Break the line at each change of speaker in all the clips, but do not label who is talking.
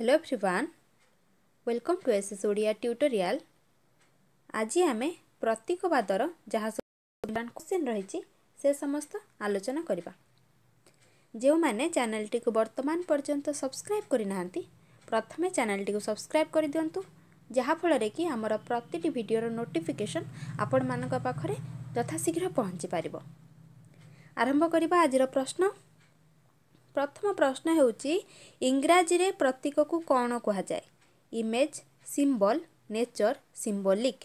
Hello everyone welcome to S S Odia tutorial ଆଜି ଆମେ ପ୍ରତୀକବାଦର ଯାହା ସବୁ କ୍ୱେଶ୍ଚିନ୍ ରହିଛି ସେ ସମସ୍ତ ଆଲୋଚନା କରିବା। ଯେଉଁମାନେ ଚ୍ୟାନେଲ୍ଟିକୁ ବର୍ତ୍ତମାନ ପର୍ଯ୍ୟନ୍ତ ସବସ୍କ୍ରାଇବ୍ କରିନାହାନ୍ତି ପ୍ରଥମେ ଚ୍ୟାନେଲ୍ଟିକୁ ସବସ୍କ୍ରାଇବ୍ କରିଦିଅନ୍ତୁ ଯାହାଫଳରେ କି ଆମର ପ୍ରତିଟି ଭିଡ଼ିଓର ନୋଟିଫିକେସନ୍ ଆପଣମାନଙ୍କ ପାଖରେ ଯଥାଶୀଘ୍ର ପହଞ୍ଚି ପାରିବ। ଆରମ୍ଭ କରିବା ଆଜିର ପ୍ରଶ୍ନ। ପ୍ରଥମ ପ୍ରଶ୍ନ ହେଉଛି ଇଂରାଜୀରେ ପ୍ରତୀକକୁ କ'ଣ କୁହାଯାଏ? Image symbol nature symbolic.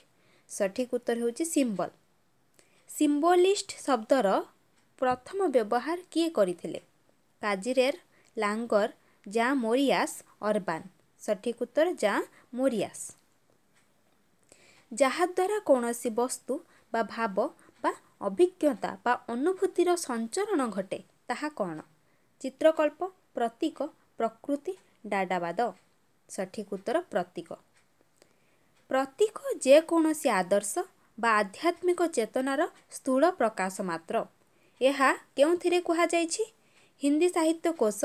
ସଠିକ୍ ଉତ୍ତର ହେଉଛି ସିମ୍ବଲ୍। ସିମ୍ବୋଲିଷ୍ଟ ଶବ୍ଦର ପ୍ରଥମ ବ୍ୟବହାର କିଏ କରିଥିଲେ? କାଜିରେର ଲାଙ୍ଗର ଜା ମୋରିଆସ୍ ଅର୍ବାନ୍। ସଠିକ୍ ଉତ୍ତର ଜା ମୋରିଆସ୍। ଯାହାଦ୍ୱାରା କୌଣସି ବସ୍ତୁ ବା ଭାବ ବା ଅଭିଜ୍ଞତା ବା ଅନୁଭୂତିର ସଞ୍ଚରଣ ଘଟେ ତାହା କ'ଣ? ଚିତ୍ରକଳ୍ପ ପ୍ରତୀକ ପ୍ରକୃତି ଡାଡାବାଦ। ସଠିକ୍ ଉତ୍ତର ପ୍ରତୀକ। ପ୍ରତୀକ ଯେକୌଣସି ଆଦର୍ଶ ବା ଆଧ୍ୟାତ୍ମିକ ଚେତନାର ସ୍ଥୂଳ ପ୍ରକାଶ ମାତ୍ର। ଏହା କେଉଁଥିରେ କୁହାଯାଇଛି? ହିନ୍ଦୀ ସାହିତ୍ୟ କୋଷ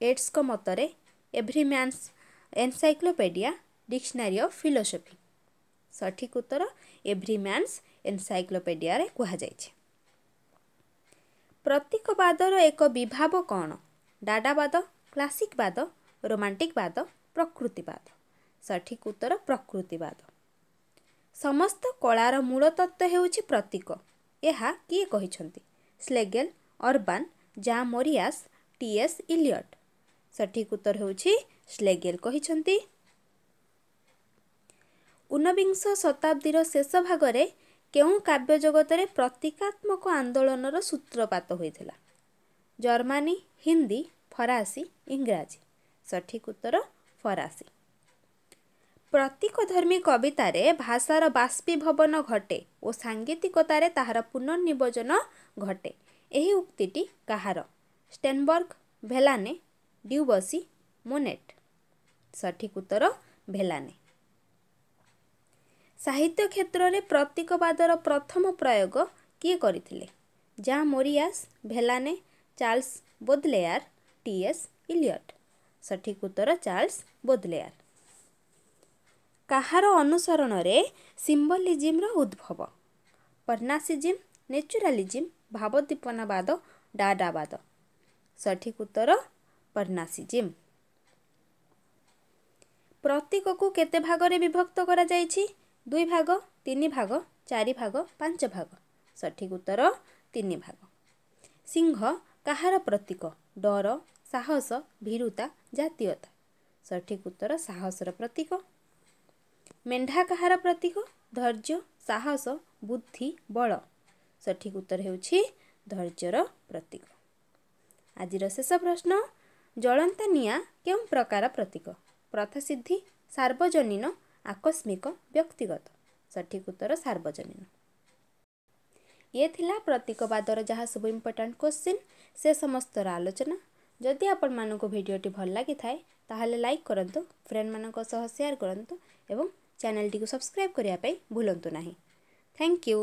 ଏଡ୍ସଙ୍କ ମତରେ every man's encyclopaedia dictionary of philosophy. ସଠିକ୍ ଉତ୍ତର ଏଭ୍ରି ମ୍ୟାନ୍ସ ଏନସାଇକ୍ଲୋପେଡ଼ିଆରେ କୁହାଯାଇଛି। ପ୍ରତୀକବାଦର ଏକ ବିଭାବ କ'ଣ? ଡାଡାବାଦ କ୍ଲାସିକବାଦ ରୋମାଣ୍ଟିକବାଦ ପ୍ରକୃତିବାଦ ସଠିକ୍ ଉତ୍ତର ପ୍ରକୃତିବାଦ ସମସ୍ତ କଳାର ମୂଳ ତତ୍ତ୍ୱ ହେଉଛି ପ୍ରତୀକ। ଏହା କିଏ କହିଛନ୍ତି? ସ୍ଲେଗେଲ୍ ଅର୍ବାନ୍ ଜା ମୋରିଆସ୍ ଟି ଏସ୍ ଇଲିୟଟ୍। ସଠିକ୍ ଉତ୍ତର ହେଉଛି ସ୍ଲେଗେଲ୍ କହିଛନ୍ତି। ଊନବିଂଶ ଶତାବ୍ଦୀର ଶେଷ ଭାଗରେ କେଉଁ କାବ୍ୟ ଜଗତରେ ପ୍ରତୀକାତ୍ମକ ଆନ୍ଦୋଳନର ସୂତ୍ରପାତ ହୋଇଥିଲା? ଜର୍ମାନୀ ହିନ୍ଦୀ ଫରାସୀ ଇଂରାଜୀ। ସଠିକ୍ ଉତ୍ତର ଫରାସୀ। ପ୍ରତୀକଧର୍ମୀ କବିତାରେ ଭାଷାର ବାଷ୍ପୀଭବନ ଘଟେ ଓ ସାଙ୍ଗୀତିକତାରେ ତାହାର ପୁନର୍ନିବୋଜନ ଘଟେ। ଏହି ଉକ୍ତିଟି କାହାର? Steinberg Verlaine Debussy Monet. ସଠିକ୍ ଉତ୍ତର ଭେଲାନେ। ସାହିତ୍ୟ କ୍ଷେତ୍ରରେ ପ୍ରତୀକବାଦର ପ୍ରଥମ ପ୍ରୟୋଗ କିଏ କରିଥିଲେ? Jean. Moreas Verlaine Charles Baudelaire T. S. Eliot. ସଠିକ୍ ଉତ୍ତର ଚାର୍ଲସ ବୋଦଲେୟାର। କାହାର ଅନୁସରଣରେ ସିମ୍ବଲିଜିମ୍ର ଉଦ୍ଭବ? ପର୍ନାସିଜିମ୍ ନେଚୁରାଲିଜିମ୍ ଭାବଦୀପନାବାଦ ଡାଡାବାଦ। ସଠିକ୍ ଉତ୍ତର ପର୍ନାସିଜିମ୍ ପ୍ରତୀକକୁ କେତେ ଭାଗରେ ବିଭକ୍ତ କରାଯାଇଛି? ଦୁଇ ଭାଗ ତିନି ଭାଗ ଚାରି ଭାଗ ପାଞ୍ଚ ଭାଗ। ସଠିକ୍ ଉତ୍ତର ତିନି ଭାଗ। ସିଂହ କାହାର ପ୍ରତୀକ? ଡର ସାହସ ଭୀରୁତା ଜାତୀୟତା। ସଠିକ୍ ଉତ୍ତର ସାହସର ପ୍ରତୀକ। ମେଣ୍ଢା କାହାର ପ୍ରତୀକ? ଧୈର୍ଯ୍ୟ ସାହସ ବୁଦ୍ଧି ବଳ। ସଠିକ୍ ଉତ୍ତର ହେଉଛି ଧୈର୍ଯ୍ୟର ପ୍ରତୀକ। ଆଜିର ଶେଷ ପ୍ରଶ୍ନ ଜଳନ୍ତା ନିଆଁ କେଉଁ ପ୍ରକାର ପ୍ରତୀକ? ପ୍ରଥାସିଦ୍ଧି ସାର୍ବଜନୀନ ଆକସ୍ମିକ ବ୍ୟକ୍ତିଗତ। ସଠିକ୍ ଉତ୍ତର ସାର୍ବଜନୀନ। ଇଏ ଥିଲା ପ୍ରତୀକବାଦର ଯାହା ସବୁ ଇମ୍ପୋର୍ଟାଣ୍ଟ କ୍ୱେଶ୍ଚିନ୍ ସେ ସମସ୍ତର ଆଲୋଚନା। ଯଦି ଆପଣମାନଙ୍କୁ ଭିଡ଼ିଓଟି ଭଲ ଲାଗିଥାଏ ତାହେଲେ ଲାଇକ୍ କରନ୍ତୁ ଫ୍ରେଣ୍ଡମାନଙ୍କ ସହ ସେୟାର କରନ୍ତୁ ଏବଂ ଚ୍ୟାନେଲଟିକୁ ସବସ୍କ୍ରାଇବ୍ କରିବା ପାଇଁ ଭୁଲନ୍ତୁ ନାହିଁ। Thank you